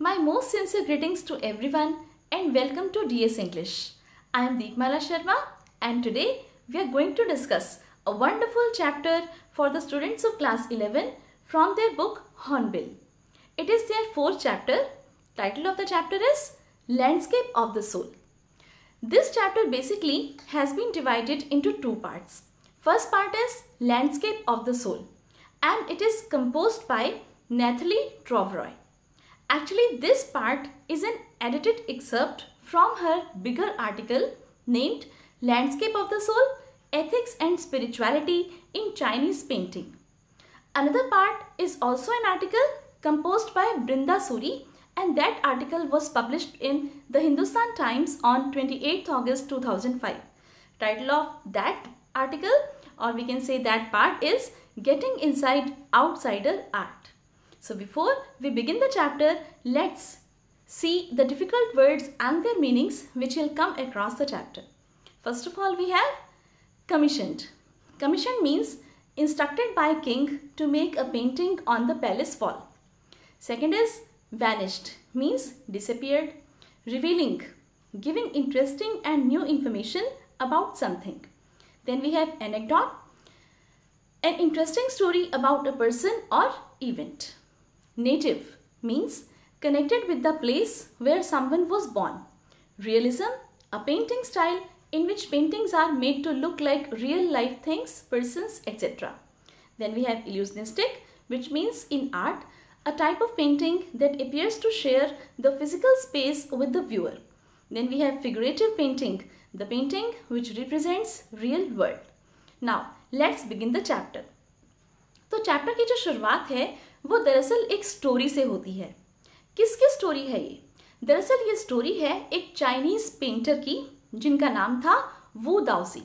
My most sincere greetings to everyone and welcome to DS English. I am Deepmala Sharma and today we are going to discuss a wonderful chapter for the students of class 11 from their book Hornbill. It is their fourth chapter. Title of the chapter is Landscape of the Soul. This chapter basically has been divided into two parts. First part is Landscape of the Soul and it is composed by Nathalie Troveroy. Actually, this part is an edited excerpt from her bigger article named Landscape of the Soul Ethics and Spirituality in Chinese Painting. Another part is also an article composed by Brinda Suri and that article was published in the Hindustan Times on 28 August 2005. Title of that article or we can say that part is Getting Inside Outsider Art. So before we begin the chapter, let's see the difficult words and their meanings which will come across the chapter. First of all, we have commissioned. Commission means instructed by king to make a painting on the palace wall. Second is vanished means disappeared. Revealing, giving interesting and new information about something. Then we have anecdote, an interesting story about a person or event. Native means connected with the place where someone was born. Realism, a painting style in which paintings are made to look like real life things, persons, etc. Then we have illusionistic, which means in art, a type of painting that appears to share the physical space with the viewer. Then we have figurative painting, the painting which represents real world. Now, let's begin the chapter. तो chapter की जो शुरुआत है वो दरअसल एक story से होती है। किसकी स्टोरी है ये? दरअसल ये स्टोरी है एक चाइनीज़ पेंटर की, जिनका नाम था वो दाउसी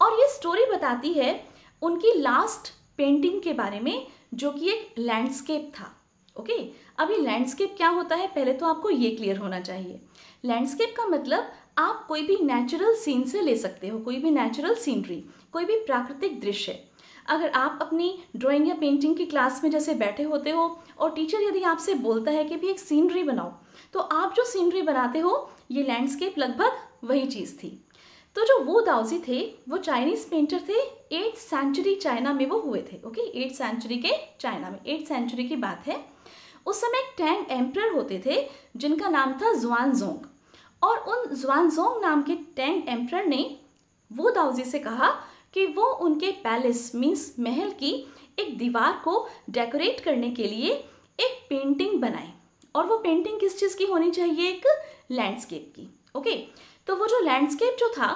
और ये स्टोरी बताती है उनकी लास्ट पेंटिंग के बारे में, जो कि एक लैंडस्केप था। ओके अभी लैंडस्केप क्या होता है, पहले तो आपको ये क्लियर होना चाहिए। लैंडस्केप का मतलब आप कोई भी नेचुरल सीन से ले सकते हो, कोई भी नेचुरल सीनरी कोई भी प्राकृतिक दृश्य। अगर आप अपनी ड्राइंग या पेंटिंग की क्लास में जैसे बैठे होते हो और टीचर यदि आपसे बोलता है कि भी एक सीनरी बनाओ तो आप जो सीनरी बनाते हो, ये लैंडस्केप लगभग वही चीज़ थी। तो जो वो दाउजी थे, वो चाइनीज़ पेंटर थे एट सेंचुरी चाइना में वो हुए थे ओके एट सेंचुरी के चाइना में एट सेंचुरी की बात है। उस समय एक टैंग एम्प्रर होते थे, जिनका नाम था जुआन जोंग और उन जुआन जोंग नाम के टैंग एम्प्रर ने वो दाउजी से कहा कि वो उनके पैलेस मीन्स महल की एक दीवार को डेकोरेट करने के लिए एक पेंटिंग बनाए। और वो पेंटिंग किस चीज़ की होनी चाहिए? एक लैंडस्केप की ओके तो वो जो लैंडस्केप जो था,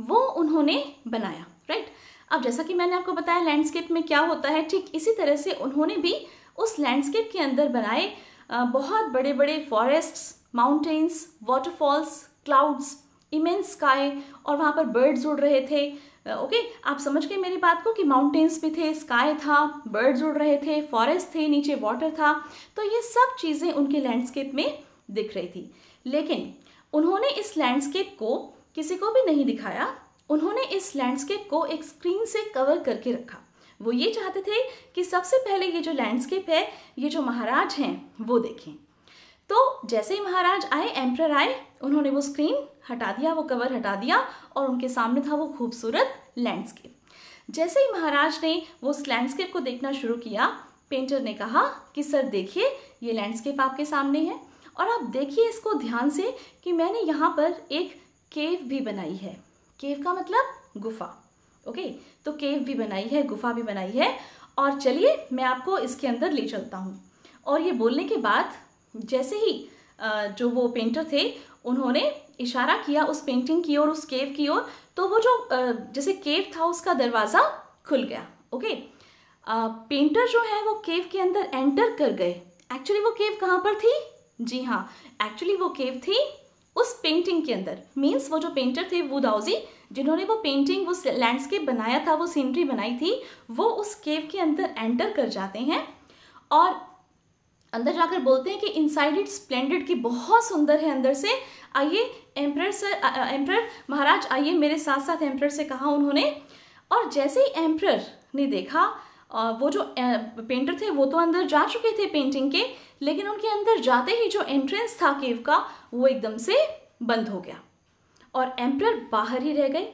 वो उन्होंने बनाया राइट अब जैसा कि मैंने आपको बताया लैंडस्केप में क्या होता है, ठीक इसी तरह से उन्होंने भी उस लैंडस्केप के अंदर बनाए बहुत बड़े बड़े forests mountains waterfalls clouds immense sky और वहाँ पर बर्ड्स उड़ रहे थे। ओके okay, आप समझ गए मेरी बात को कि माउंटेन्स भी थे स्काई था बर्ड्स उड़ रहे थे फॉरेस्ट थे नीचे वाटर था। तो ये सब चीज़ें उनके लैंडस्केप में दिख रही थी। लेकिन उन्होंने इस लैंडस्केप को किसी को भी नहीं दिखाया। उन्होंने इस लैंडस्केप को एक स्क्रीन से कवर करके रखा। वो ये चाहते थे कि सबसे पहले ये जो लैंडस्केप है ये जो महाराज हैं वो देखें। तो जैसे ही महाराज आए एम्प्रर आए उन्होंने वो स्क्रीन हटा दिया, वो कवर हटा दिया और उनके सामने था वो खूबसूरत लैंडस्केप जैसे ही महाराज ने वो उस लैंडस्केप को देखना शुरू किया पेंटर ने कहा कि, सर, देखिए, ये लैंडस्केप आपके सामने है और आप देखिए इसको ध्यान से कि मैंने यहाँ पर एक केव भी बनाई है. केव का मतलब गुफा ओके तो केव भी बनाई है, गुफा भी बनाई है और चलिए मैं आपको इसके अंदर ले चलता हूँ। और ये बोलने के बाद जैसे ही जो वो पेंटर थे, उन्होंने इशारा किया, उस पेंटिंग की ओर, उस केव की ओर तो वो जो जैसे केव था, उसका दरवाज़ा खुल गया ओके पेंटर जो है, वो केव के अंदर एंटर कर गए। एक्चुअली वो केव कहाँ पर थी? जी हाँ एक्चुअली वो केव थी उस पेंटिंग के अंदर। मीन्स वो जो पेंटर थे वो दाउजी जिन्होंने वो पेंटिंग वो लैंडस्केप बनाया था, वो सीनरी बनाई थी, वो उस केव के अंदर एंटर कर जाते हैं। और अंदर जाकर बोलते हैं कि इनसाइड इट स्प्लेंडेड की बहुत सुंदर है अंदर से। आइए एम्प्रर सर एम्प्रर महाराज, आइए मेरे साथ साथ एम्प्रर से कहा उन्होंने। और जैसे ही एम्प्रर ने देखा वो जो पेंटर थे, वो तो अंदर जा चुके थे पेंटिंग के, लेकिन उनके अंदर जाते ही जो एंट्रेंस था केव का, वो एकदम से बंद हो गया। और एम्प्रर बाहर ही रह गए।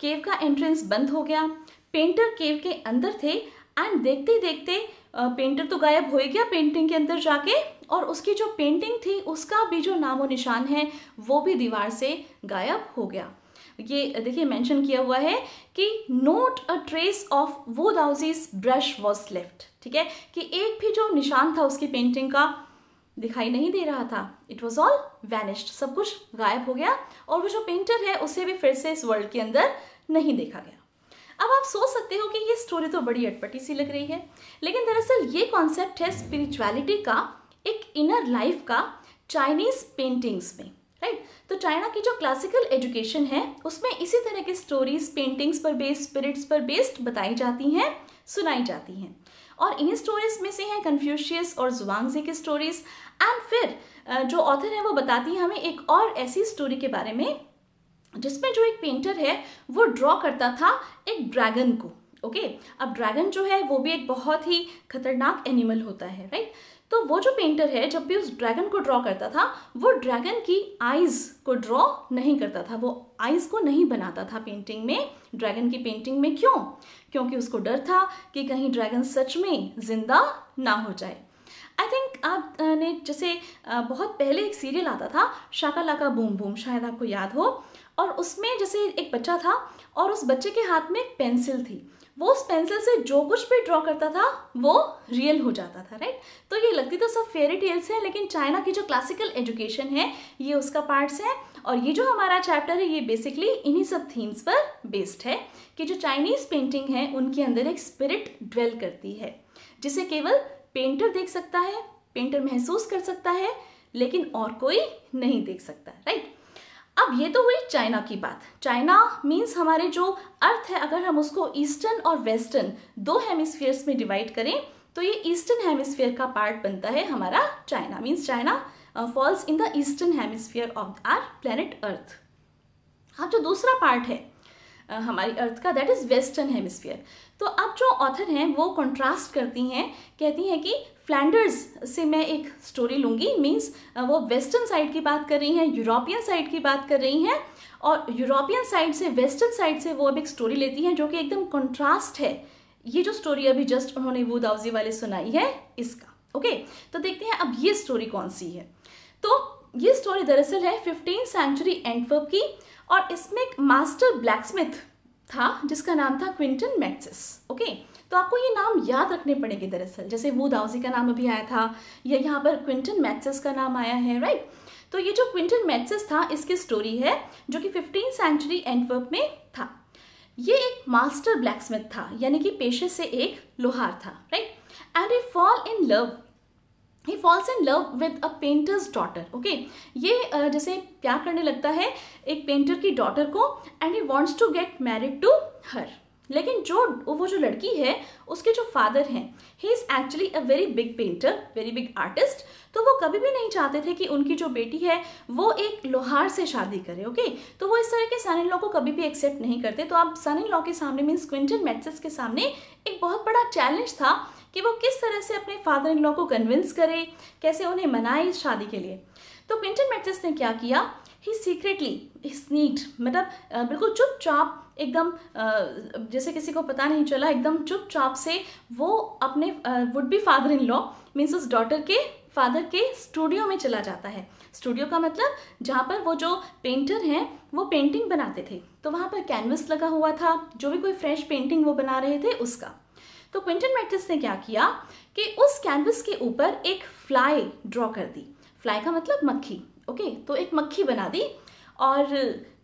केव का एंट्रेंस बंद हो गया। पेंटर केव के अंदर थे एंड देखते देखते पेंटर तो गायब हो ही गया पेंटिंग के अंदर जाके। और उसकी जो पेंटिंग थी, उसका भी जो नामो निशान है, वो भी दीवार से गायब हो गया। ये, देखिए मेंशन किया हुआ है कि नोट अ ट्रेस ऑफ़ वो दाउजीज ब्रश वॉज़ लेफ़्ट ठीक है? कि एक भी जो निशान था उसकी पेंटिंग का दिखाई नहीं दे रहा था। इट वॉज़ ऑल वैनिश्ड सब कुछ गायब हो गया। और वो जो पेंटर है, उसे भी फिर से इस वर्ल्ड के अंदर नहीं देखा गया। अब आप सोच सकते हो कि ये स्टोरी तो बड़ी अटपटी सी लग रही है, लेकिन दरअसल ये कॉन्सेप्ट है स्पिरिचुअलिटी का, एक इनर लाइफ का चाइनीज़ पेंटिंग्स में राइट तो चाइना की जो क्लासिकल एजुकेशन है, उसमें इसी तरह की स्टोरीज पेंटिंग्स पर बेस्ड स्पिरिट्स पर बेस्ड बताई जाती हैं, सुनाई जाती हैं। और इन्हीं स्टोरीज में से हैं कन्फ्यूशियस और जुआंगजी की स्टोरीज एंड फिर जो ऑथर है वो बताती है हमें एक और ऐसी स्टोरी के बारे में जिसमें जो एक पेंटर है, वो ड्रॉ करता था एक ड्रैगन को ओके okay? अब ड्रैगन जो है, वो भी एक बहुत ही खतरनाक एनिमल होता है राइट तो वो जो पेंटर है, जब भी उस ड्रैगन को ड्रॉ करता था, वो ड्रैगन की आइज़ को ड्रॉ नहीं करता था, वो आइज़ को नहीं बनाता था पेंटिंग में ड्रैगन की पेंटिंग में क्यों? क्योंकि उसको डर था कि कहीं ड्रैगन सच में ज़िंदा ना हो जाए। आई थिंक आप ने जैसे बहुत पहले एक सीरियल आता था शाका लाका बूम बूम, शायद आपको याद हो और उसमें जैसे एक बच्चा था और उस बच्चे के हाथ में एक पेंसिल थी। वो उस पेंसिल से जो कुछ भी ड्रॉ करता था, वो रियल हो जाता था राइट तो ये लगती तो सब फेरी टेल्स है, लेकिन चाइना की जो क्लासिकल एजुकेशन है, ये उसका पार्ट्स है। और ये जो हमारा चैप्टर है, ये बेसिकली इन्हीं सब थीम्स पर बेस्ड है कि जो चाइनीज़ पेंटिंग है, उनके अंदर एक स्पिरिट ड्वेल करती है, जिसे केवल पेंटर देख सकता है पेंटर महसूस कर सकता है, लेकिन और कोई नहीं देख सकता राइट अब ये तो हुई चाइना की बात। चाइना मीन्स हमारे जो अर्थ है अगर हम उसको ईस्टर्न और वेस्टर्न दो हेमिस्फीयर्स में डिवाइड करें तो ये ईस्टर्न हेमिस्फीयर का पार्ट बनता है हमारा China. Means China falls in the eastern hemisphere of our planet earth हाँ जो दूसरा पार्ट है uh, हमारी अर्थ का दैट इज़ वेस्टर्न हेमिस्फीयर तो अब जो ऑथर हैं वो कंट्रास्ट करती हैं कहती हैं कि फ्लैंडर्स से मैं एक स्टोरी लूँगी मीन्स वो वेस्टर्न साइड की बात कर रही हैं यूरोपियन साइड की बात कर रही हैं, और यूरोपियन साइड से वेस्टर्न साइड से वो अब एक स्टोरी लेती हैं जो कि एकदम कंट्रास्ट है। ये जो स्टोरी अभी जस्ट उन्होंने वो दाउजी वाले सुनाई है, इसका ओके तो देखते हैं अब ये स्टोरी कौन सी है। तो ये स्टोरी दरअसल है फिफ्टीन सेंचुरी एंटवर्प की, और इसमें एक मास्टर ब्लैकस्मिथ था, जिसका नाम था क्विंटन मैक्सिस ओके तो आपको ये नाम याद रखने पड़ेंगे दरअसल। जैसे वो दाउजी का नाम अभी आया था, या यहाँ पर क्विंटन मैक्सिस का नाम आया है राइट तो ये जो क्विंटन मैक्सिस था, इसकी स्टोरी है, जो कि फिफ्टीन सेंचुरी एंटवर्प में था। ये एक मास्टर ब्लैकस्मिथ था, यानी कि पेशे से एक लोहार था right and a fall in love he falls in love with a painter's daughter okay ये जैसे प्यार करने लगता है एक पेंटर की डॉटर को and he wants to get married to her लेकिन जो, वो जो लड़की है, उसके जो फादर हैं he is actually a very big painter very big artist तो वो कभी भी नहीं चाहते थे कि उनकी जो बेटी है, वो एक लोहार से शादी करे ओके तो वो इस तरह के सन इन लॉ को कभी भी एक्सेप्ट नहीं करते। तो आप सन इन लॉ के सामने मीन्स क्विंटन मेट्सिस के सामने एक बहुत बड़ा चैलेंज था कि वो किस तरह से अपने फादर इन लॉ को कन्विंस करे, कैसे उन्हें मनाए इस शादी के लिए। तो क्विंटन मेट्रिस ने क्या किया? ही सीक्रेटली स्नीट मतलब बिल्कुल चुपचाप एकदम जैसे किसी को पता नहीं चला, एकदम चुपचाप से वो अपने would be father in law means उस डॉटर के फादर के स्टूडियो में चला जाता है। स्टूडियो का मतलब जहाँ पर वो जो पेंटर हैं, वो पेंटिंग बनाते थे। तो वहाँ पर कैनवस लगा हुआ था, जो भी कोई फ्रेश पेंटिंग वो बना रहे थे, उसका। तो क्विंटन मैट्रिस ने क्या किया कि उस कैनवस के ऊपर एक फ्लाई ड्रॉ कर दी। फ्लाई का मतलब मक्खी ओके तो एक मक्खी बना दी, और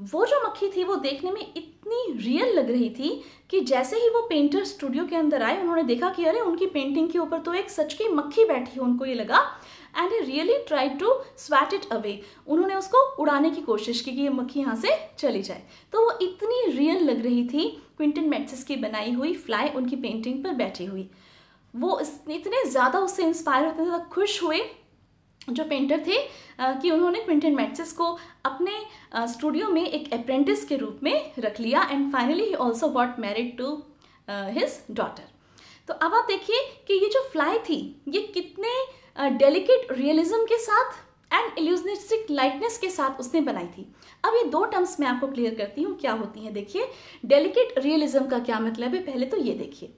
वो जो मक्खी थी, वो देखने में इतनी रियल लग रही थी कि जैसे ही वो पेंटर स्टूडियो के अंदर आए, उन्होंने देखा कि अरे, उनकी पेंटिंग के ऊपर तो एक सच की मक्खी बैठी है, उनको ये लगा। And he really try to swat it away उन्होंने उसको उड़ाने की कोशिश की कि ये मक्खी यहाँ से चली जाए। तो वो इतनी रियल लग रही थी क्विंटन मैट्सिस की बनाई हुई फ्लाई उनकी पेंटिंग पर बैठी हुई। वो इतने ज़्यादा उससे इंस्पायर होते ज़्यादा खुश हुए जो पेंटर थे कि उन्होंने क्विंटन मैट्सिस को अपने स्टूडियो में एक अप्रेंटिस के रूप में रख लिया and finally he also got married to his daughter तो अब आप देखिए कि ये जो फ्लाई थी, ये कितने डेलिकेट रियलिज्म के साथ एंड इल्यूजनिस्टिक लाइटनेस के साथ उसने बनाई थी। अब ये दो टर्म्स मैं आपको क्लियर करती हूँ, क्या होती हैं, देखिए। डेलिकेट रियलिज्म का क्या मतलब है? पहले तो ये देखिए।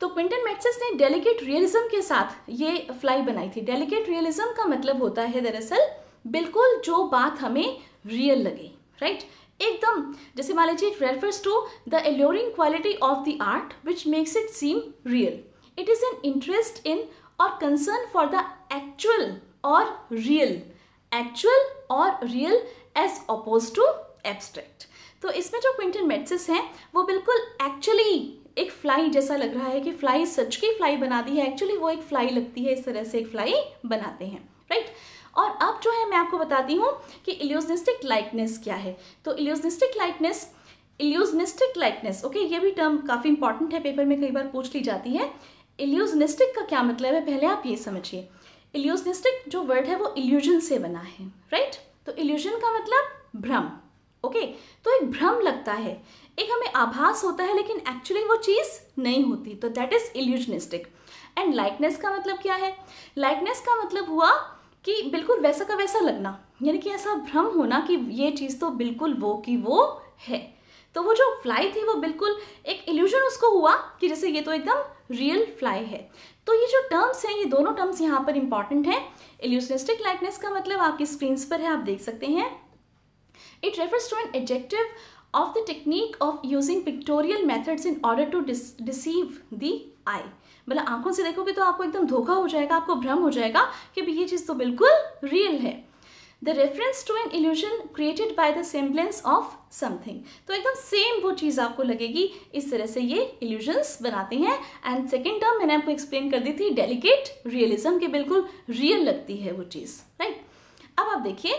तो क्विंटन मेट्सिस ने डेलिकेट रियलिज्म के साथ ये फ्लाई बनाई थी। डेलिकेट रियलिज्म का मतलब होता है दरअसल बिल्कुल जो बात हमें रियल लगे राइट एकदम, जैसे मान लीजिए it refers to the alluring quality of the art which makes it seem real it is an interest in और कंसर्न फॉर द एक्चुअल और रियल एक्चुअल और real as oppose to abstract तो इसमें जो क्विंटन मेट्सिस हैं, वो बिल्कुल actually एक फ्लाई जैसा लग रहा है कि फ्लाई सच की फ्लाई बना दी है। एक्चुअली वो एक फ्लाई लगती है, इस तरह से एक फ्लाई बनाते हैं राइट और अब जो है, मैं आपको बताती हूँ कि इल्यूजनिस्टिक लाइकनेस क्या है। तो illusionistic likeness illusionistic likeness okay ये भी टर्म काफ़ी इंपॉर्टेंट है पेपर में कई बार पूछ ली जाती है। इल्यूजनिस्टिक का क्या मतलब है? पहले आप ये समझिए। इल्यूजनिस्टिक जो वर्ड है, वो इल्यूजन से बना है राइट right? तो इल्यूजन का मतलब भ्रम ओके okay? तो एक भ्रम लगता है। एक हमें आभास होता है, लेकिन एक्चुअली वो चीज़ नहीं होती। तो that is illusionistic and likeness का मतलब क्या है? लाइकनेस का मतलब हुआ कि बिल्कुल वैसा का वैसा लगना। यानी कि ऐसा भ्रम होना कि ये चीज़ तो बिल्कुल वो की वो है। तो वो जो फ्लाई थी, वो बिल्कुल एक इल्यूजन उसको हुआ कि जैसे ये तो एकदम रियल फ्लाई है। तो ये जो टर्म्स हैं, ये दोनों टर्म्स यहाँ पर इंपॉर्टेंट हैं। इल्यूजनिस्टिक लाइकनेस का मतलब आपकी स्क्रीन पर है, आप देख सकते हैं। It refers to an adjective of the technique of using pictorial methods in order to deceive the eye. मतलब आँखों से देखोगे तो आपको एकदम धोखा हो जाएगा, आपको भ्रम हो जाएगा कि ये चीज़ तो बिल्कुल रियल है। The reference to an illusion created by the semblance of something तो एकदम सेम वो चीज़ आपको लगेगी, इस तरह से ये इल्यूजन्स बनाते हैं। एंड सेकेंड टर्म मैंने आपको एक्सप्लेन कर दी थी डेलीकेट रियलिज्म के बिल्कुल रियल लगती है वो चीज़ राइट right? अब आप देखिए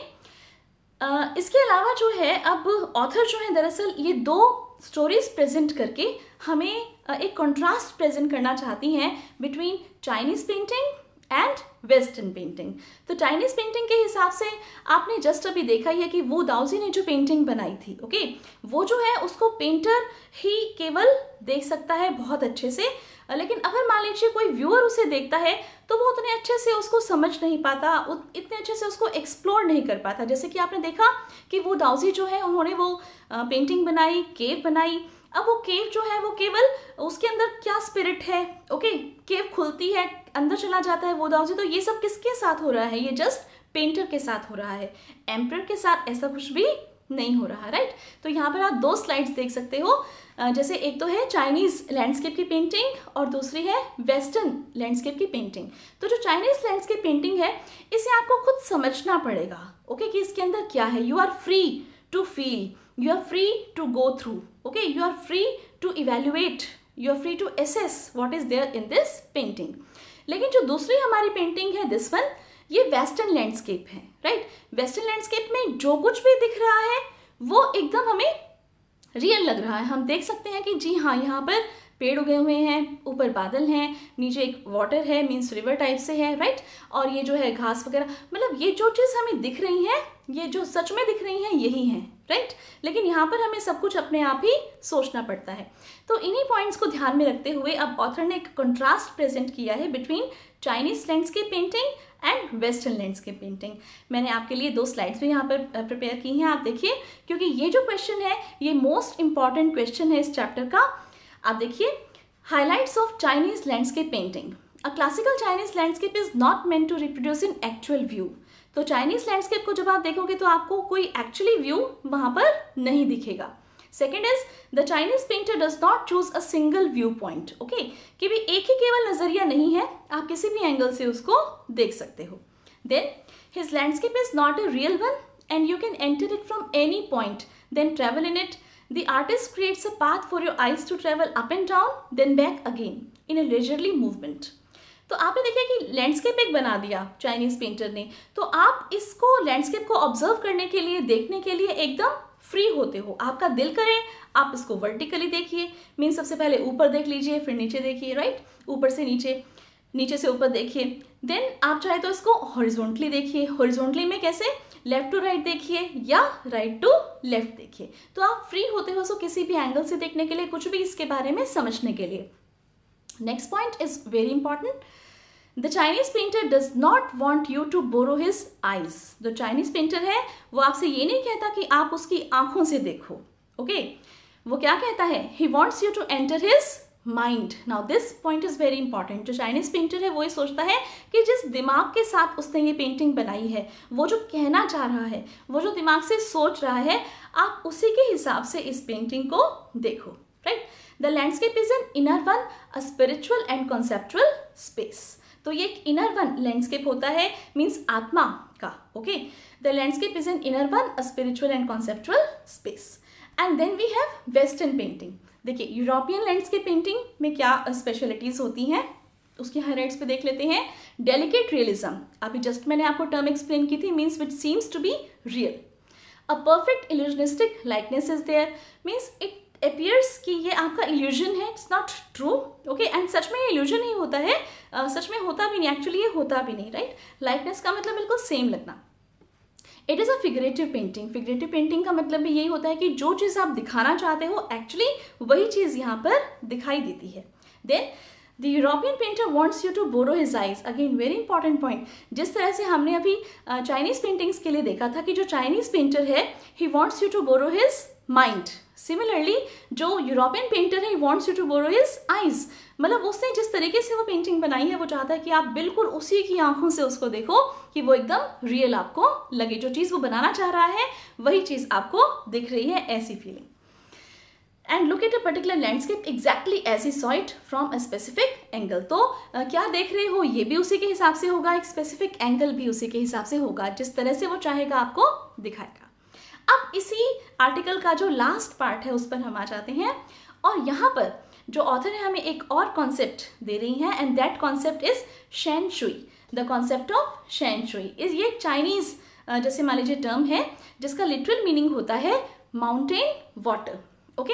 इसके अलावा जो है, अब ऑथर जो है, दरअसल ये दो स्टोरीज प्रेजेंट करके हमें एक कंट्रास्ट प्रेजेंट करना चाहती हैं between Chinese painting and western painting तो चाइनीज़ पेंटिंग के हिसाब से आपने जस्ट अभी देखा ही है कि वो दाउजी ने जो पेंटिंग बनाई थी ओके वो जो है, उसको पेंटर ही केवल देख सकता है बहुत अच्छे से, लेकिन अगर मान लीजिए कोई व्यूअर उसे देखता है तो वो उतने अच्छे से उसको समझ नहीं पाता इतने अच्छे से उसको एक्सप्लोर नहीं कर पाता। जैसे कि आपने देखा कि वो दाउजी जो है, उन्होंने वो पेंटिंग बनाई केव बनाई अब वो केव जो है, वो केवल उसके अंदर क्या स्पिरिट है? ओके केव खुलती है, अंदर चला जाता है वो दाउजी तो ये सब किसके साथ हो रहा है? ये जस्ट पेंटर के साथ हो रहा है। एम्पर के साथ ऐसा कुछ भी नहीं हो रहा राइट तो यहाँ पर आप दो स्लाइड्स देख सकते हो। जैसे एक तो है चाइनीज़ लैंडस्केप की पेंटिंग और दूसरी है वेस्टर्न लैंडस्केप की पेंटिंग तो जो चाइनीज़ लैंडस्केप पेंटिंग है, इसे आपको खुद समझना पड़ेगा ओके कि इसके अंदर क्या है? You are free to feel you are free to go through okay you are free to evaluate you are free to assess what is there in this painting लेकिन जो दूसरी हमारी पेंटिंग है दिस वन ये western landscape है right western landscape में जो कुछ भी दिख रहा है, वो एकदम हमें रियल लग रहा है। हम देख सकते हैं कि जी हाँ यहाँ पर पेड़ उगे हुए हैं, ऊपर बादल हैं, नीचे एक वाटर है मीन्स रिवर टाइप से है राइट और ये जो है घास वगैरह मतलब ये जो चीज़ हमें दिख रही है ये जो सच में दिख रही हैं, यही हैं राइट लेकिन यहाँ पर हमें सब कुछ अपने आप ही सोचना पड़ता है। तो इन्हीं पॉइंट्स को ध्यान में रखते हुए अब ऑथर ने एक कंट्रास्ट प्रेजेंट किया है between Chinese landscape painting and western landscape painting मैंने आपके लिए दो स्लाइड्स भी यहाँ पर प्रिपेयर की हैं, आप देखिए, क्योंकि ये जो क्वेश्चन है, ये मोस्ट इंपॉर्टेंट क्वेश्चन है इस चैप्टर का। आप देखिए highlights of Chinese landscape painting a classical Chinese landscape is not meant to reproduce in actual view तो चाइनीज़ लैंडस्केप को जब आप देखोगे तो आपको कोई एक्चुअली व्यू वहाँ पर नहीं दिखेगा। Second is the Chinese painter does not choose a single view point okay कि भी एक ही केवल नज़रिया नहीं है आप किसी भी एंगल से उसको देख सकते हो। Then his landscape is not a real one and you can enter it from any point then travel in it The artist creates a path for your eyes to travel up and down, then back again in a leisurely movement. तो आपने देखा कि landscape एक बना दिया Chinese painter ने। तो आप इसको लैंडस्केप को ऑब्ज़र्व करने के लिए, देखने के लिए एकदम फ्री होते हो। आपका दिल करे, आप इसको वर्टिकली देखिए। मीन सबसे पहले ऊपर देख लीजिए, फिर नीचे देखिए राइट ऊपर से नीचे नीचे से ऊपर देखिए। देन आप चाहे तो इसको हॉरिजोंटली देखिए। हॉरिजोंटली में कैसे? लेफ़्ट टू राइट देखिए या राइट टू लेफ़्ट देखिए। तो आप फ्री होते हो सो किसी भी एंगल से देखने के लिए, कुछ भी इसके बारे में समझने के लिए। Next point is very important the Chinese painter does not want you to borrow his eyes जो चाइनीज़ पेंटर है, वो आपसे ये नहीं कहता कि आप उसकी आँखों से देखो ओके okay? वो क्या कहता है? He wants you to enter his mind now this point is very important जो चाइनीज़ पेंटर है, वो ये सोचता है कि जिस दिमाग के साथ उसने ये पेंटिंग बनाई है, वो जो कहना चाह रहा है, वो जो दिमाग से सोच रहा है, आप उसी के हिसाब से इस पेंटिंग को देखो right the landscape is an inner one a spiritual and conceptual space तो ये एक इनर वन लैंडस्केप होता है मीन्स आत्मा का okay the landscape is an inner one a spiritual and conceptual space and then we have western painting देखिए European landscape painting में क्या स्पेशलिटीज होती हैं? उसके हाईलाइट्स पे देख लेते हैं। डेलिकेट रियलिज्म अभी जस्ट मैंने आपको टर्म एक्सप्लेन की थी means which seems to be real a perfect illusionistic likeness is there means it appears कि ये आपका इल्यूजन है it's not true okay and सच में ये इल्यूजन ही होता है uh, सच में होता भी नहीं एक्चुअली ये होता भी नहीं राइट right? लाइकनेस का मतलब बिल्कुल सेम लगना। It is a figurative painting figurative painting का मतलब भी यही होता है कि जो चीज़ आप दिखाना चाहते हो एक्चुअली वही चीज़ यहाँ पर दिखाई देती है। Then the European painter wants you to borrow his eyes again very important point जिस तरह से हमने अभी चाइनीज़ पेंटिंग्स के लिए देखा था कि जो चाइनीज़ पेंटर है he wants you to borrow his mind similarly जो यूरोपियन पेंटर है wants you to borrow his eyes मतलब उसने जिस तरीके से वो पेंटिंग बनाई है वो चाहता है कि आप बिल्कुल उसी की आँखों से उसको देखो कि वो एकदम रियल आपको लगे। जो चीज़ वो बनाना चाह रहा है वही चीज़ आपको दिख रही है ऐसी feeling and look at a particular landscape exactly as he saw it from a specific angle तो uh, क्या देख रहे हो? ये भी उसी के हिसाब से होगा एक स्पेसिफिक एंगल भी उसी के हिसाब से होगा जिस तरह से वो चाहेगा आपको दिखाएगा। अब इसी आर्टिकल का जो लास्ट पार्ट है, उस पर हम आ जाते हैं। और यहाँ पर जो ऑथर है, हमें एक और कॉन्सेप्ट दे रही हैं and that concept is shan shui the concept of shan shui is ये चाइनीज़ जैसे मान लीजिए टर्म है, जिसका लिटरल मीनिंग होता है माउंटेन वाटर ओके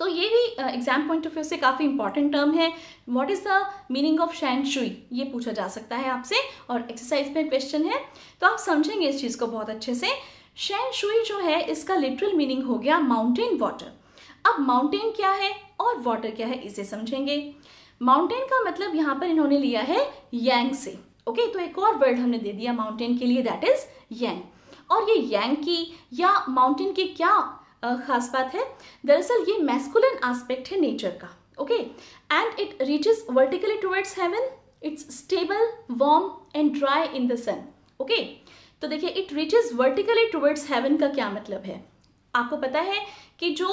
तो ये भी एग्ज़ाम पॉइंट ऑफ़ व्यू से काफ़ी इंपॉर्टेंट टर्म है। What is the meaning of shan shui ये पूछा जा सकता है आपसे, और एक्सरसाइज में क्वेश्चन है। तो आप समझेंगे इस चीज़ को बहुत अच्छे से। शैन शुई जो है, इसका लिटरल मीनिंग हो गया माउंटेन वाटर अब माउंटेन क्या है और वाटर क्या है, इसे समझेंगे. माउंटेन का मतलब यहाँ पर इन्होंने लिया है यांग से. ओके तो एक और वर्ड हमने दे दिया माउंटेन के लिए दैट इज़ यांग और ये यांग की या माउंटेन की क्या खास बात है? दरअसल ये मैस्कुलिन एस्पेक्ट है नेचर का. Okay and it reaches vertically towards heaven it's stable warm and dry in the sun okay तो देखिए it reaches vertically towards heaven का क्या मतलब है? आपको पता है कि जो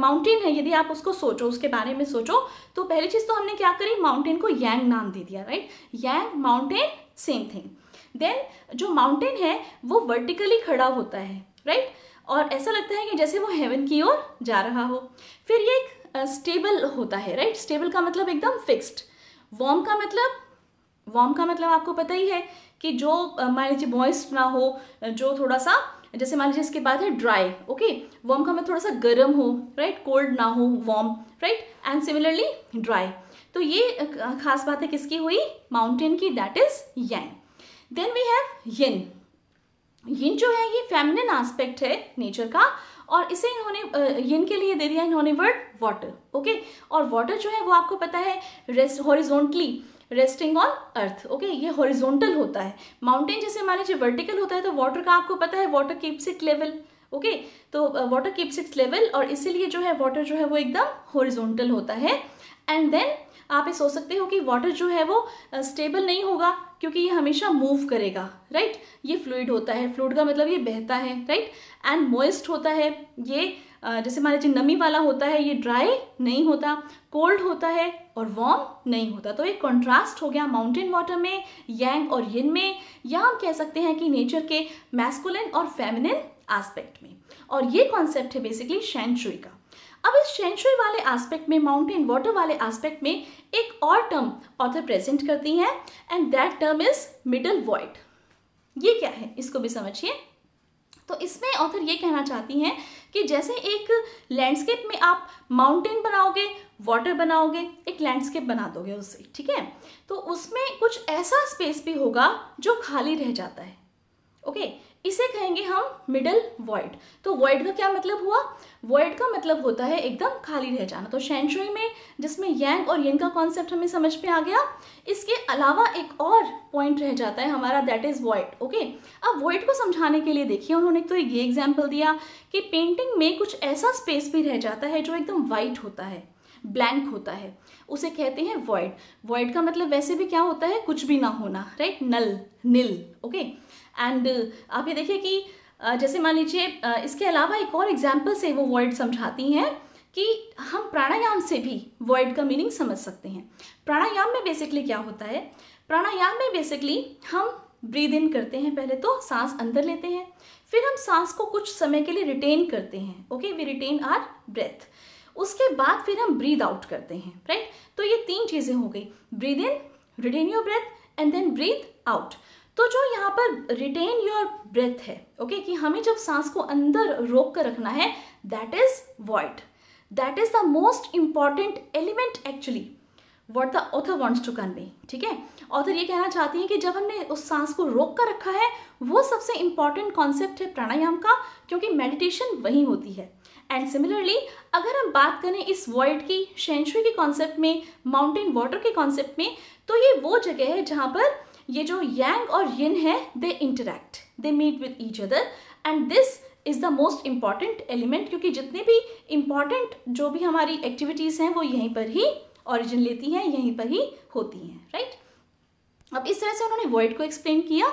माउंटेन है, यदि आप उसको सोचो, उसके बारे में सोचो तो पहली चीज़ तो हमने क्या करी? माउंटेन को यांग नाम दे दिया right yang mountain same thing then जो माउंटेन है, वो वर्टिकली खड़ा होता है राइट और ऐसा लगता है कि जैसे वो हेवन की ओर जा रहा हो। फिर ये एक स्टेबल होता है राइट स्टेबल का मतलब एकदम फिक्स्ड वॉर्म का मतलब वॉर्म का मतलब आपको पता ही है कि जो मान लीजिए मॉइस्ट ना हो जो थोड़ा सा, जैसे मान लीजिए इसके बाद है ड्राई ओके वॉर्म का मतलब थोड़ा सा गर्म हो राइट कोल्ड ना हो warm right and similarly dry तो ये खास बात है किसकी हुई? माउंटेन की that is yang then we have yin yin जो है, ये फेमिनिन एस्पेक्ट है नेचर का, और इसे इन्होंने यिन के लिए दे दिया इन्होंने वर्ड वाटर ओके और वाटर जो है, वो आपको पता है rest horizontally resting on earth okay ये हॉरिजोंटल होता है। माउंटेन जैसे मान लीजिए वर्टिकल होता है तो वाटर का आपको पता है? Water keeps it level okay तो वाटर कीप्स इट्स लेवल और इसीलिए जो है वाटर जो है वो एकदम हॉरिजोंटल होता है। एंड देन आप ये सोच सकते हो कि वाटर जो है वो स्टेबल uh, नहीं होगा क्योंकि ये हमेशा मूव करेगा राइट right? ये फ्लूड होता है। फ्लूड का मतलब ये बहता है राइट एंड मोइस्ट होता है। ये जैसे मान लीजिए नमी वाला होता है, ये ड्राई नहीं होता कोल्ड होता है और वार्म नहीं होता। तो एक कॉन्ट्रास्ट हो गया माउंटेन वाटर में यांग और यिन में। या हम कह सकते हैं कि नेचर के मैस्कुलिन और फेमिनिन एस्पेक्ट में। और ये कॉन्सेप्ट है बेसिकली शेंशुई का। अब इस शेंशुई वाले एस्पेक्ट में माउंटेन वाटर वाले एस्पेक्ट में एक और टर्म ऑथर प्रेजेंट करती हैं and that term is middle void ये क्या है? इसको भी समझिए। तो इसमें ऑथर ये कहना चाहती हैं कि जैसे एक लैंडस्केप में आप माउंटेन बनाओगे वाटर बनाओगे, एक लैंडस्केप बना दोगे उससे ठीक है? तो उसमें कुछ ऐसा स्पेस भी होगा जो खाली रह जाता है ओके इसे कहेंगे हम मिडल वॉइड तो वॉइड का क्या मतलब हुआ? वॉइड का मतलब होता है एकदम खाली रह जाना. तो शेंशुई में, जिसमें यांग और यन का कॉन्सेप्ट हमें समझ में आ गया, इसके अलावा एक और पॉइंट रह जाता है हमारा दैट इज़ वॉइड ओके अब वॉइड को समझाने के लिए देखिए, उन्होंने तो ये एग्ज़ाम्पल दिया कि पेंटिंग में कुछ ऐसा स्पेस भी रह जाता है जो एकदम वाइट होता है ब्लैंक होता है. उसे कहते हैं वॉइड वॉइड का मतलब वैसे भी क्या होता है? कुछ भी ना होना right null nil okay and आप ये देखिए कि जैसे मान लीजिए इसके अलावा एक और एग्ज़ाम्पल से वो वर्ड समझाती हैं कि हम प्राणायाम से भी वर्ड का मीनिंग समझ सकते हैं। प्राणायाम में बेसिकली क्या होता है? प्राणायाम में बेसिकली हम ब्रीद इन करते हैं पहले तो सांस अंदर लेते हैं, फिर हम सांस को कुछ समय के लिए रिटेन करते हैं okay we retain our breath उसके बाद फिर हम ब्रीद आउट करते हैं राइट तो ये तीन चीज़ें हो गई। Breathe in retain your breath and then breathe out तो जो यहाँ पर रिटेन योर ब्रेथ है ओके okay, कि हमें जब सांस को अंदर रोक कर रखना है that is void that is the most important element actually what the author wants to convey ठीक है? ऑथर ये कहना चाहती है कि जब हमने उस सांस को रोक कर रखा है वो सबसे इंपॉर्टेंट कॉन्सेप्ट है प्राणायाम का क्योंकि मेडिटेशन वही होती है। एंड सिमिलरली अगर हम बात करें इस वर्ल्ड की शेंशुई के कॉन्सेप्ट में माउंटेन वाटर के कॉन्सेप्ट में तो ये वो जगह है जहाँ पर ये जो यांग और यिन है they interact they meet with each other and this is the most important element क्योंकि जितने भी इंपॉर्टेंट जो भी हमारी एक्टिविटीज़ हैं, वो यहीं पर ही ऑरिजिन लेती हैं, यहीं पर ही होती हैं राइट right? अब इस तरह से उन्होंने वर्ड को एक्सप्लेन किया।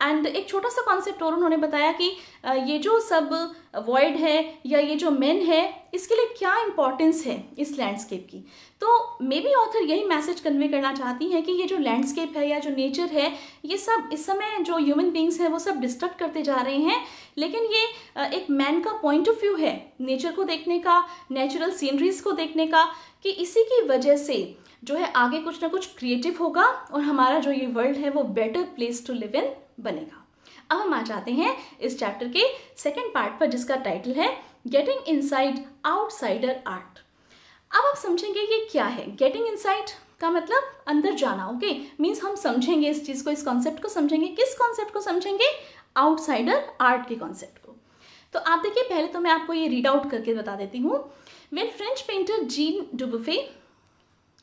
एंड एक छोटा सा कॉन्सेप्ट और उन्होंने बताया कि ये जो सब वॉइड है या ये जो मेन है, इसके लिए क्या इंपॉर्टेंस है इस लैंडस्केप की? तो मे बी ऑथर यही मैसेज कन्वे करना चाहती हैं कि ये जो लैंडस्केप है या जो नेचर है, ये सब इस समय जो ह्यूमन बींग्स हैं वो सब डिस्टर्ब करते जा रहे हैं। लेकिन ये एक मैन का पॉइंट ऑफ़ व्यू है नेचर को देखने का नेचुरल सीनरीज को देखने का, कि इसी की वजह से जो है आगे कुछ ना कुछ क्रिएटिव होगा और हमारा जो ये वर्ल्ड है वो better place to live in बनेगा। अब हम आ जाते हैं इस चैप्टर के सेकेंड पार्ट पर जिसका टाइटल है गेटिंग इनसाइड आउटसाइडर आर्ट अब आप समझेंगे ये क्या है? गेटिंग इनसाइड का मतलब अंदर जाना ओके okay? मीन्स हम समझेंगे इस चीज़ को, इस कॉन्सेप्ट को समझेंगे। किस कॉन्सेप्ट को समझेंगे? आउटसाइडर आर्ट के कॉन्सेप्ट को। तो आप देखिए, पहले तो मैं आपको ये रीड आउट करके बता देती हूँ। When French painter Jean Dubuffet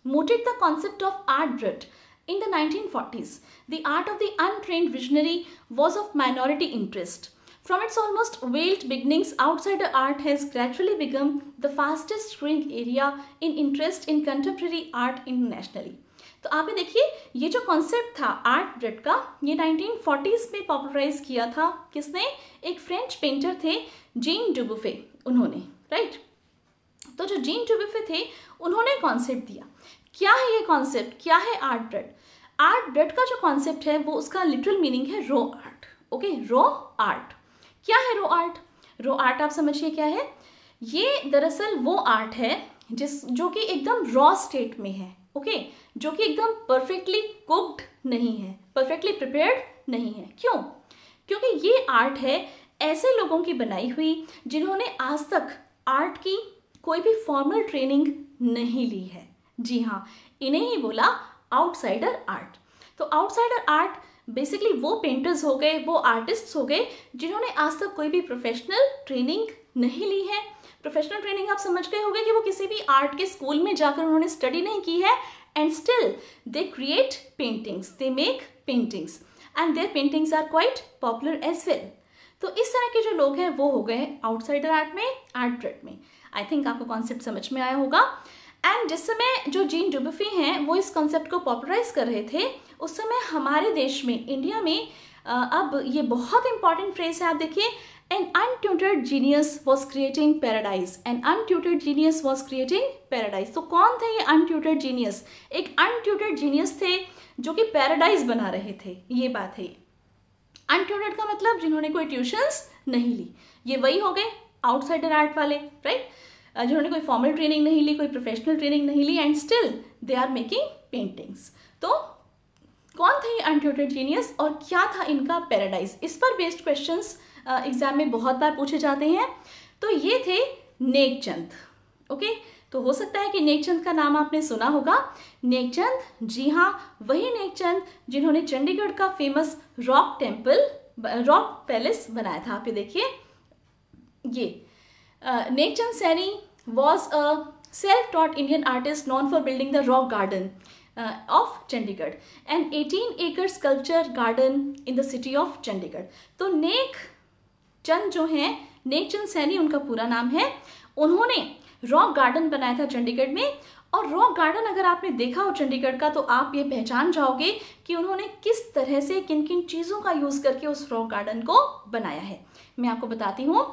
mooted the concept of art bread in the 1940s. The art of the untrained visionary was of minority interest. From its almost veiled beginnings, outsider art has gradually become the fastest growing area in interest in contemporary art internationally. तो आप ये देखिए ये जो concept था art bread का ये 1940s में पॉपुलराइज किया था किसने एक फ्रेंच पेंटर थे जीन डुबुफे उन्होंने राइट तो जो जीन डुबुफे थे उन्होंने कॉन्सेप्ट दिया क्या है ये कॉन्सेप्ट क्या है आर्ट ब्रेड आर्ट ब्रेड का जो कॉन्सेप्ट है, वो उसका लिटरल मीनिंग है raw art okay raw art क्या है रो आर्ट रो आर्ट आप समझिए क्या है? ये दरअसल वो आर्ट है, जिस, जो कि एकदम रॉ स्टेट में है. Okay okay? जो कि एकदम परफेक्टली कुक्ड नहीं है. परफेक्टली प्रिपेयर्ड नहीं है. क्यों? क्योंकि ये आर्ट है ऐसे लोगों की बनाई हुई, जिन्होंने आज तक आर्ट की कोई भी फॉर्मल ट्रेनिंग नहीं ली है. जी हाँ इन्हें ही बोला आउटसाइडर आर्ट तो आउटसाइडर आर्ट बेसिकली वो पेंटर्स हो गए, वो आर्टिस्ट हो गए, जिन्होंने आज तक कोई भी प्रोफेशनल ट्रेनिंग नहीं ली है। प्रोफेशनल ट्रेनिंग आप समझ गए होंगे कि वो किसी भी आर्ट के स्कूल में जाकर उन्होंने स्टडी नहीं की है and still they create paintings they make paintings and their paintings are quite popular as well तो इस तरह के जो लोग हैं, वो हो गए आउटसाइडर आर्ट में आर्ट ब्रेड में। आई थिंक आपको कॉन्सेप्ट समझ में आया होगा। एंड जिस समय जो जीन डुबफी हैं, वो इस कॉन्सेप्ट को पॉपुलराइज कर रहे थे, उस समय हमारे देश में इंडिया में अब ये बहुत इंपॉर्टेंट फ्रेज है, आप देखिए an untutored genius was creating paradise an untutored genius was creating paradise तो कौन थे ये अनट्यूटेड जीनियस एक अनट्यूटेड जीनियस थे, जो कि पैराडाइज बना रहे थे, ये बात है। अनट्यूटेड का मतलब जिन्होंने कोई ट्यूशंस नहीं ली। ये वही हो गए आउटसाइडर आर्ट वाले राइट जिन्होंने कोई फॉर्मल ट्रेनिंग नहीं ली, कोई प्रोफेशनल ट्रेनिंग नहीं ली and still they are making paintings तो कौन थे अनट्यूटेड जीनियस और क्या था इनका पैराडाइज इस पर बेस्ड क्वेश्चन एग्ज़ाम में बहुत बार पूछे जाते हैं। तो ये थे नेकचंद ओके तो हो सकता है कि नेकचंद का नाम आपने सुना होगा। नेकचंद जी हाँ वही नेकचंद जिन्होंने चंडीगढ़ का famous rock temple rock palace बनाया था। आप ये देखिए, ये Nekchand Saini was a self taught Indian artist known for building the rock garden of Chandigarh and 18 एकड़ sculpture garden in the city of Chandigarh तो नेक चंद जो हैं नेकचंद सैनी उनका पूरा नाम है। उन्होंने रॉक गार्डन बनाया था चंडीगढ़ में। और रॉक गार्डन अगर आपने देखा हो चंडीगढ़ का तो आप ये पहचान जाओगे कि उन्होंने किस तरह से किन किन चीज़ों का यूज़ करके उस रॉक गार्डन को बनाया है। मैं आपको बताती हूँ।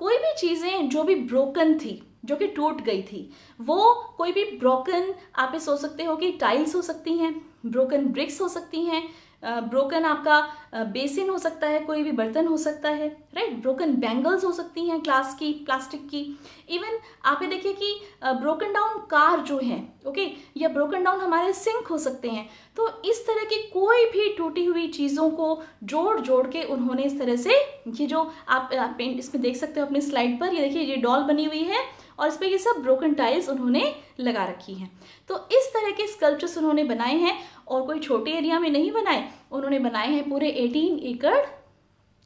कोई भी चीज़ें जो भी ब्रोकन थी, जो कि टूट गई थी, वो कोई भी ब्रोकन आप ये सोच सकते हो कि टाइल्स हो सकती हैं ब्रोकन ब्रिक्स हो सकती हैं ब्रोकन आपका बेसिन हो सकता है, कोई भी बर्तन हो सकता है राइट ब्रोकन बैंगल्स हो सकती हैं क्लास की प्लास्टिक की. इवन आप ये देखिए कि ब्रोकन डाउन कार जो है ओके या ब्रोकन डाउन हमारे सिंक हो सकते हैं. तो इस तरह की कोई भी टूटी हुई चीज़ों को जोड़ जोड़ के उन्होंने इस तरह से, ये जो आप पेंट इसमें देख सकते हो अपने स्लाइड पर, ये देखिए, ये डॉल बनी हुई है और इस पर ये सब ब्रोकन टाइल्स उन्होंने लगा रखी हैं. तो इस तरह के स्कल्पचर्स उन्होंने बनाए हैं और कोई छोटे एरिया में नहीं बनाए, उन्होंने बनाए हैं पूरे 18 एकड़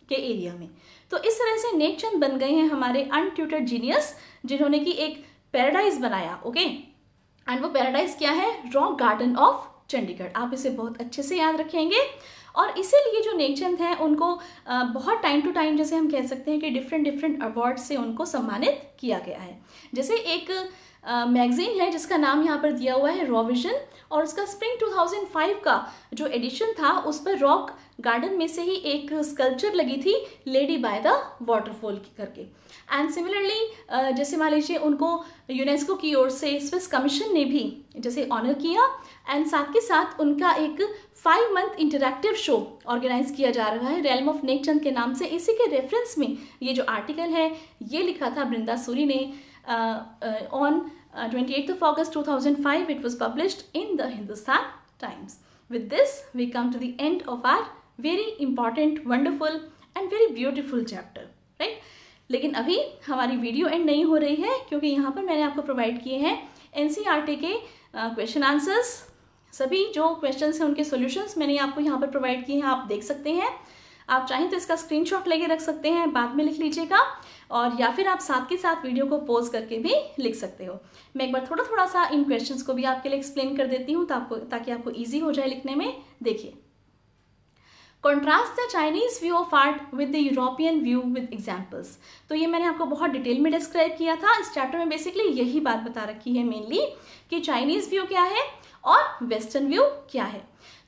के एरिया में। तो इस तरह से नेकचंद बन गए हैं हमारे अनट्यूटेड जीनियस जिन्होंने कि एक पैराडाइज बनाया ओके एंड वो पैराडाइज क्या है? रॉक गार्डन ऑफ़ चंडीगढ़ आप इसे बहुत अच्छे से याद रखेंगे। और इसीलिए जो नेकचंद हैं, उनको बहुत टाइम टू टाइम जैसे हम कह सकते हैं कि डिफरेंट डिफरेंट अवार्ड से उनको सम्मानित किया गया है। जैसे एक मैगजीन है, जिसका नाम यहाँ पर दिया हुआ है रॉविजन और उसका स्प्रिंग 2005 का जो एडिशन था, उस पर रॉक गार्डन में से ही एक स्कल्पचर लगी थी लेडी बाय द वाटरफॉल करके। एंड सिमिलरली जैसे मान लीजिए, उनको यूनेस्को की ओर से स्विस कमीशन ने भी जैसे ऑनर किया एंड साथ के साथ उनका एक five month interactive show organise किया जा रहा है रेलम ऑफ़ नेकचंद के नाम से। इसी के रेफरेंस में ये जो आर्टिकल है, ये लिखा था बृंदा सूरी ने। On twenty eight of August two thousand five it was published in the Hindustan Times with this we come to the end of our very important wonderful and very beautiful chapter right लेकिन अभी हमारी video and नहीं हो रही है, क्योंकि यहाँ पर मैंने आपको प्रोवाइड किए हैं NCRT के क्वेश्चन आंसर्स सभी जो क्वेश्चन हैं, उनके सॉल्यूशंस मैंने आपको यहाँ पर प्रोवाइड किए हैं, आप देख सकते हैं। आप चाहें तो इसका स्क्रीनशॉट लेके रख सकते हैं, बाद में लिख लीजिएगा। और या फिर आप साथ के साथ वीडियो को पोज करके भी लिख सकते हो। मैं एक बार थोड़ा थोड़ा सा इन क्वेश्चंस को भी आपके लिए एक्सप्लेन कर देती हूँ आपको ताकि आपको ईजी हो जाए लिखने में। देखिए। Contrast the Chinese view of art with the European view with examples तो ये मैंने आपको बहुत डिटेल में डिस्क्राइब किया था। इस चैप्टर में बेसिकली यही बात बता रखी है मेनली कि चाइनीज़ व्यू क्या है और वेस्टर्न व्यू क्या है।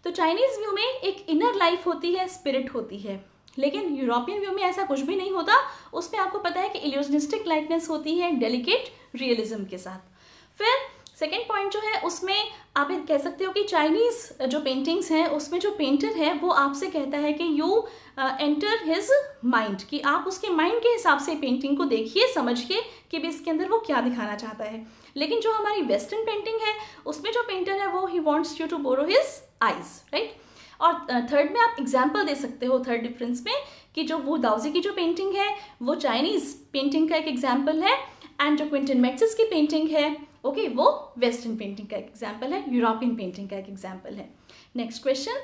तो चाइनीज़ व्यू में एक इनर लाइफ होती है स्पिरिट होती है। लेकिन यूरोपियन व्यू में ऐसा कुछ भी नहीं होता। उसमें आपको पता है कि इल्यूजनिस्टिक लाइटनेस होती है डेलिकेट रियलिज्म के साथ। फिर सेकेंड पॉइंट जो है, उसमें आप कह सकते हो कि चाइनीज़ जो पेंटिंग्स हैं, उसमें जो पेंटर है, वो आपसे कहता है कि यू एंटर हिज माइंड कि आप उसके माइंड के हिसाब से पेंटिंग को देखिए, समझिए कि भी इसके अंदर वो क्या दिखाना चाहता है। लेकिन जो हमारी वेस्टर्न पेंटिंग है, उसमें जो पेंटर है, वो he wants you to borrow his eyes right और थर्ड में आप एग्ज़ाम्पल दे सकते हो थर्ड डिफरेंस में कि जो वो दाउजी की जो पेंटिंग है वो चाइनीज़ पेंटिंग का एक एग्ज़ाम्पल है एंड जो क्विंटन मैक्सिस की पेंटिंग है ओके okay, वो वेस्टर्न पेंटिंग का एक एग्ज़ाम्पल है यूरोपियन पेंटिंग का एक एग्ज़ाम्पल है. Next question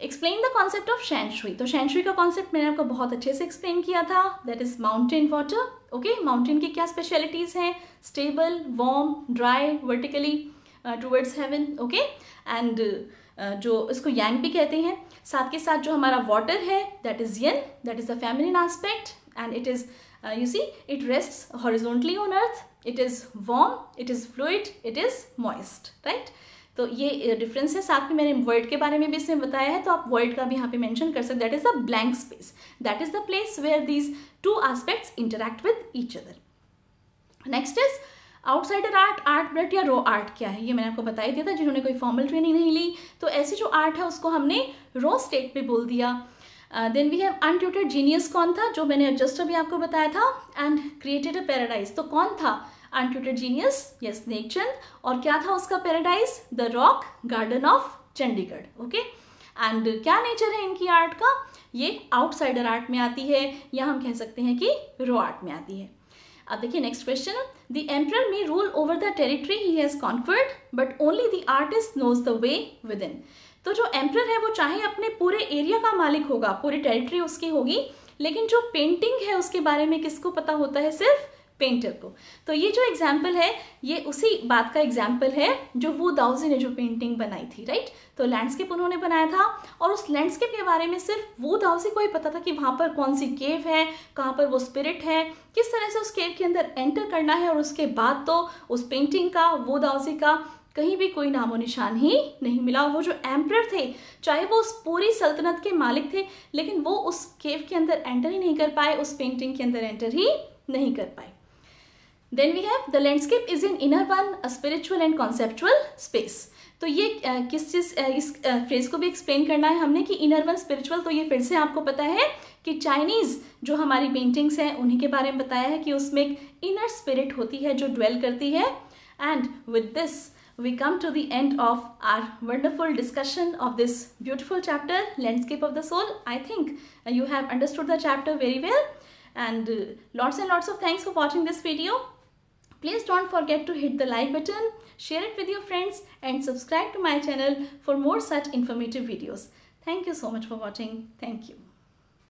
explain the concept of shan shui तो शैनशुई का कॉन्सेप्ट मैंने आपको बहुत अच्छे से एक्सप्लेन किया था that is mountain water okay mountain की क्या स्पेशलिटीज हैं? Stable warm dry vertically towards heaven okay and जो इसको यांग भी कहते हैं, साथ के साथ जो हमारा वाटर है that is yin that is the feminine aspect and it is you see it rest horizontally on earth it is warm it is fluid it is moist right तो ये डिफरेंस है। साथ में मैंने वर्ड के बारे में भी इसमें बताया है तो आप वर्ड का भी यहाँ पे मेंशन कर सकते that is the blank space that is the place where these two aspects interact with each other next is outsider art art blood या रो आर्ट क्या है? ये मैंने आपको बता ही दिया था, जिन्होंने कोई फॉर्मल ट्रेनिंग नहीं ली। तो ऐसी जो आर्ट है, उसको हमने रो स्टेट पे बोल दिया। Then we have untutored genius कौन था, जो मैंने जस्ट अभी आपको बताया था एंड क्रिएटेड अ पैराडाइज तो कौन था? अनट्यूटेड जीनियस यस नेकचंद और क्या था उसका paradise the rock garden of Chandigarh okay and क्या नेचर है इनकी आर्ट का? ये आउटसाइडर आर्ट में आती है, या हम कह सकते हैं कि रो आर्ट में आती है। अब देखिए next question the emperor may rule over the territory he has conquered but only the artist knows the way within तो जो एम्प्रर है, वो चाहे अपने पूरे एरिया का मालिक होगा, पूरी टेरिटरी उसकी होगी, लेकिन जो पेंटिंग है उसके बारे में किसको पता होता है सिर्फ़? पेंटर को। तो ये जो एग्ज़ाम्पल है, ये उसी बात का एग्ज़ाम्पल है जो वो दाउजी ने जो पेंटिंग बनाई थी राइट तो लैंडस्केप उन्होंने बनाया था और उस लैंडस्केप के बारे में सिर्फ़ वो दाउजी को ही पता था कि वहाँ पर कौन सी केव है, कहाँ पर वो स्पिरिट है, किस तरह से उस केव के अंदर एंटर करना है और उसके बाद तो उस पेंटिंग का, वो दाउजी का कहीं भी कोई नामो निशान ही नहीं मिला। और वो जो एम्प्रर थे, चाहे वो उस पूरी सल्तनत के मालिक थे, लेकिन वो उस केव के अंदर एंटर ही नहीं कर पाए, उस पेंटिंग के अंदर एंटर ही नहीं कर पाए। Then we have the landscape is in inner one spiritual and conceptual space तो ये किस चीज़ इस फ्रेज को भी एक्सप्लेन करना है हमने कि इनर वन स्पिरिचुअल तो ये फिर से आपको पता है कि चाइनीज़ जो हमारी पेंटिंग्स हैं, उन्हीं के बारे में बताया है कि उसमें एक इनर स्पिरिट होती है जो ड्वेल करती है। And with this we come to the end of our wonderful discussion of this beautiful chapter landscape of the soul I think you have understood the chapter very well and lords and lords of thanks for watching this video Please don't forget to hit the like button, share it with your friends and subscribe to my channel for more such informative videos. Thank you so much for watching. Thank you.